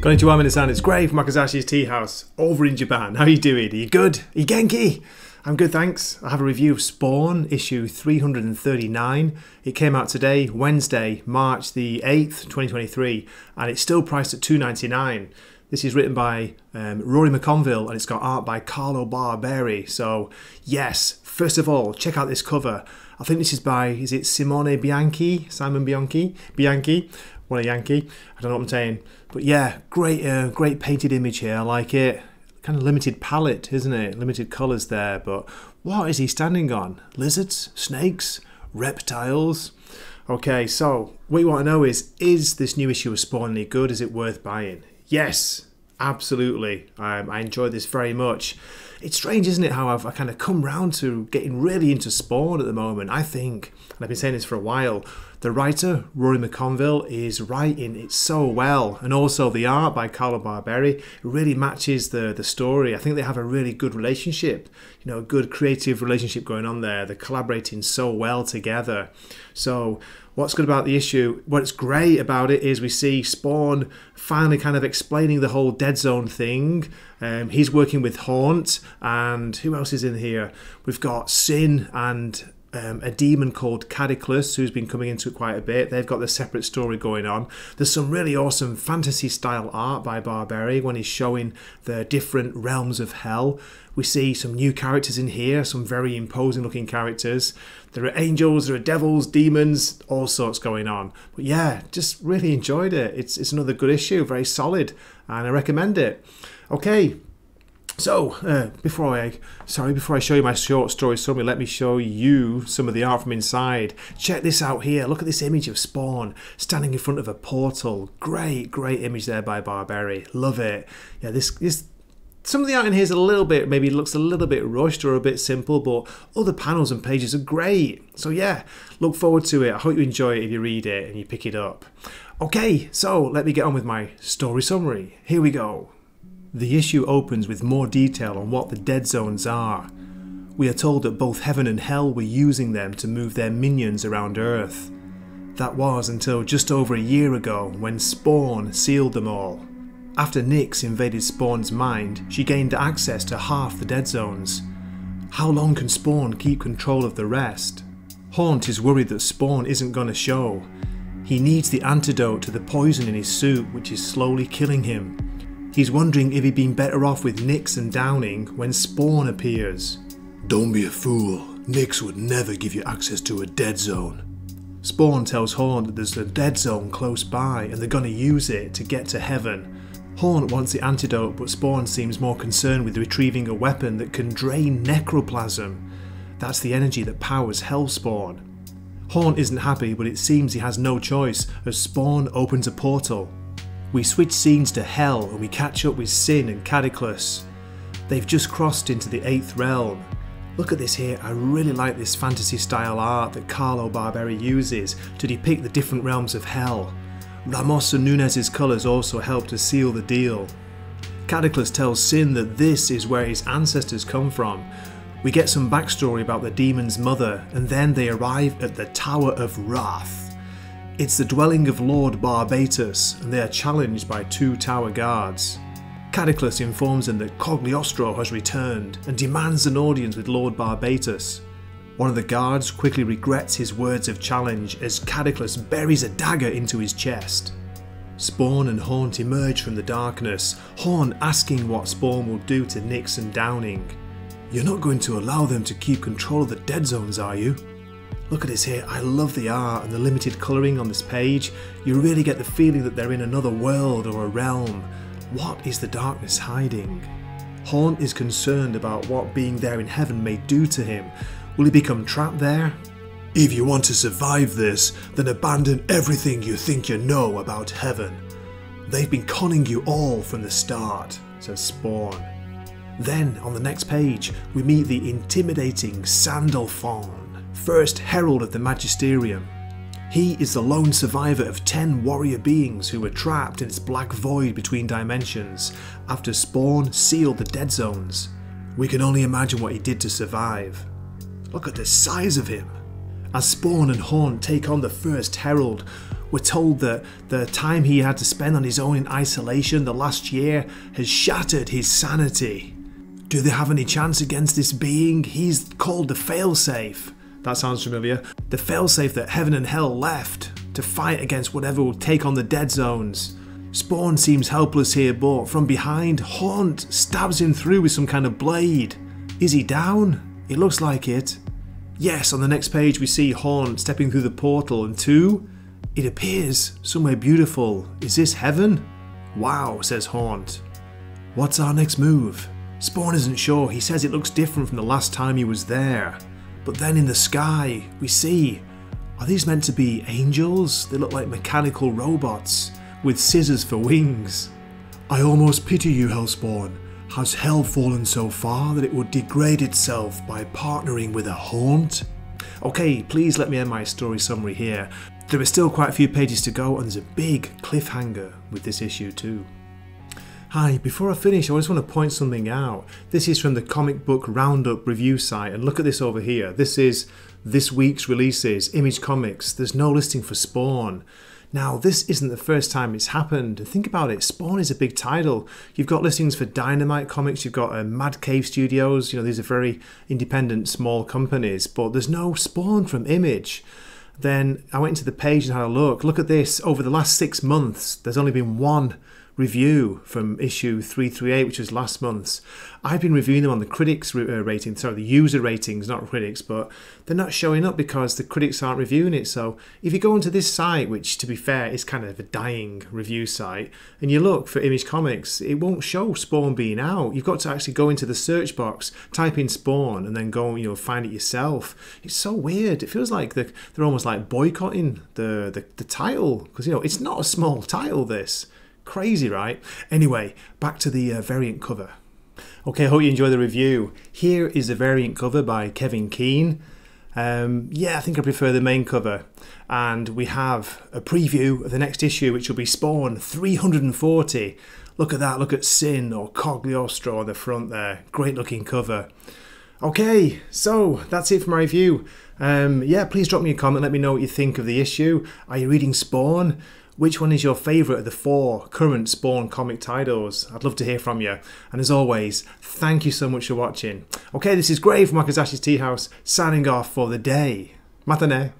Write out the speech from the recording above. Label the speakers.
Speaker 1: Konnichiwa minasan, it's Gray from Wakizashi's Tea House over in Japan. How are you doing? Are you good? Are you genki? I'm good, thanks. I have a review of Spawn, issue 339. It came out today, Wednesday, March the 8th, 2023, and it's still priced at 2.99. This is written by um, Rory McConville and it's got art by Carlo Barberi. So, yes, first of all, check out this cover. I think this is by, is it Simone Bianchi? Simon Bianchi? Bianchi? What a Yankee. I don't know what I'm saying. But yeah, great, uh, great painted image here. I like it. Kind of limited palette, isn't it? Limited colours there. But what is he standing on? Lizards? Snakes? Reptiles? Okay, so what you want to know is is this new issue of Spawn any good? Is it worth buying? Yes, absolutely. Um, I enjoy this very much. It's strange, isn't it, how I've I kind of come round to getting really into Spawn at the moment. I think, and I've been saying this for a while, the writer, Rory McConville, is writing it so well. And also the art by Carlo Barberi really matches the, the story. I think they have a really good relationship, you know, a good creative relationship going on there. They're collaborating so well together. So what's good about the issue, what's great about it is we see Spawn finally kind of explaining the whole dead zone thing. Um, he's working with Haunt, and who else is in here? We've got Sinn and um, a demon called Cadiclus, who's been coming into it quite a bit. They've got the separate story going on. There's some really awesome fantasy style art by Barberi when he's showing the different realms of hell. We see some new characters in here, some very imposing looking characters. There are angels, there are devils, demons, all sorts going on. But yeah, just really enjoyed it. It's, it's another good issue, very solid, and I recommend it. Okay, so, uh, before I, sorry, before I show you my short story summary, let me show you some of the art from inside. Check this out here. Look at this image of Spawn standing in front of a portal. Great, great image there by Barberi. Love it. Yeah, this, this, some of the art in here is a little bit, maybe looks a little bit rushed or a bit simple, but other panels and pages are great. So yeah, look forward to it. I hope you enjoy it if you read it and you pick it up. Okay, so let me get on with my story summary. Here we go. The issue opens with more detail on what the dead zones are. We are told that both heaven and hell were using them to move their minions around Earth. That was until just over a year ago when Spawn sealed them all. After Nyx invaded Spawn's mind, she gained access to half the dead zones. How long can Spawn keep control of the rest? Haunt is worried that Spawn isn't gonna show. He needs the antidote to the poison in his suit, which is slowly killing him. He's wondering if he'd been better off with Nyx and Downing when Spawn appears.
Speaker 2: Don't be a fool. Nyx would never give you access to a dead zone.
Speaker 1: Spawn tells Haunt that there's a dead zone close by and they're gonna use it to get to heaven. Haunt wants the antidote, but Spawn seems more concerned with retrieving a weapon that can drain necroplasm. That's the energy that powers Hellspawn. Haunt isn't happy, but it seems he has no choice as Spawn opens a portal we switch scenes to Hell and we catch up with Sinn and Cadiclus. They've just crossed into the 8th realm. Look at this here, I really like this fantasy style art that Carlo Barberi uses to depict the different realms of Hell. Ramos and Nunez's colours also help to seal the deal. Cadiclus tells Sinn that this is where his ancestors come from. We get some backstory about the demon's mother, and then they arrive at the Tower of Wrath. It's the dwelling of Lord Barbatos, and they are challenged by two tower guards. Cadiclus informs them that Cogliostro has returned and demands an audience with Lord Barbatos. One of the guards quickly regrets his words of challenge as Cadiclus buries a dagger into his chest. Spawn and Haunt emerge from the darkness, Haunt asking what Spawn will do to Nyx and Downing. You're not going to allow them to keep control of the dead zones, are you? Look at this here, I love the art and the limited colouring on this page. You really get the feeling that they're in another world or a realm. What is the darkness hiding? Haunt is concerned about what being there in heaven may do to him. Will he become trapped there?
Speaker 2: If you want to survive this, then abandon everything you think you know about heaven. They've been conning you all from the start, says Spawn.
Speaker 1: Then, on the next page, we meet the intimidating Sandalphon first herald of the Magisterium. He is the lone survivor of 10 warrior beings who were trapped in this black void between dimensions after Spawn sealed the dead zones. We can only imagine what he did to survive. Look at the size of him. As Spawn and Haunt take on the first herald, We're told that the time he had to spend on his own in isolation the last year has shattered his sanity. Do they have any chance against this being? He's called the failsafe. That sounds familiar. The failsafe that heaven and hell left to fight against whatever will take on the dead zones. Spawn seems helpless here, but from behind, Haunt stabs him through with some kind of blade. Is he down? It looks like it. Yes, on the next page we see Haunt stepping through the portal, and two, it appears somewhere beautiful. Is this heaven? Wow, says Haunt. What's our next move? Spawn isn't sure. He says it looks different from the last time he was there. But then in the sky, we see are these meant to be angels? They look like mechanical robots with scissors for wings.
Speaker 2: I almost pity you, Hellspawn. Has hell fallen so far that it would degrade itself by partnering with a haunt?
Speaker 1: Okay, please let me end my story summary here. There are still quite a few pages to go, and there's a big cliffhanger with this issue, too. Hi, before I finish, I just want to point something out. This is from the Comic Book Roundup review site, and look at this over here. This is this week's releases, Image Comics. There's no listing for Spawn. Now, this isn't the first time it's happened. Think about it. Spawn is a big title. You've got listings for Dynamite Comics. You've got uh, Mad Cave Studios. You know, these are very independent, small companies. But there's no Spawn from Image. Then I went into the page and had a look. Look at this. Over the last six months, there's only been one review from issue 338, which was last month's. I've been reviewing them on the critics uh, rating, sorry, the user ratings, not critics, but they're not showing up because the critics aren't reviewing it. So if you go onto this site, which to be fair is kind of a dying review site, and you look for Image Comics, it won't show Spawn being out. You've got to actually go into the search box, type in Spawn, and then go, you know, find it yourself. It's so weird. It feels like they're, they're almost like boycotting the, the, the title because, you know, it's not a small title, this. Crazy, right? Anyway, back to the uh, variant cover. Okay, I hope you enjoy the review. Here is the variant cover by Kevin Keane. Um, yeah, I think I prefer the main cover. And we have a preview of the next issue, which will be Spawn 340. Look at that, look at Sinn or Cogliostro on the front there. Great looking cover. Okay, so that's it for my review. Um, yeah, please drop me a comment, let me know what you think of the issue. Are you reading Spawn? Which one is your favourite of the four current Spawn comic titles? I'd love to hear from you. And as always, thank you so much for watching. Okay, this is Gray from Wakizashi's Tea House, signing off for the day. Matane.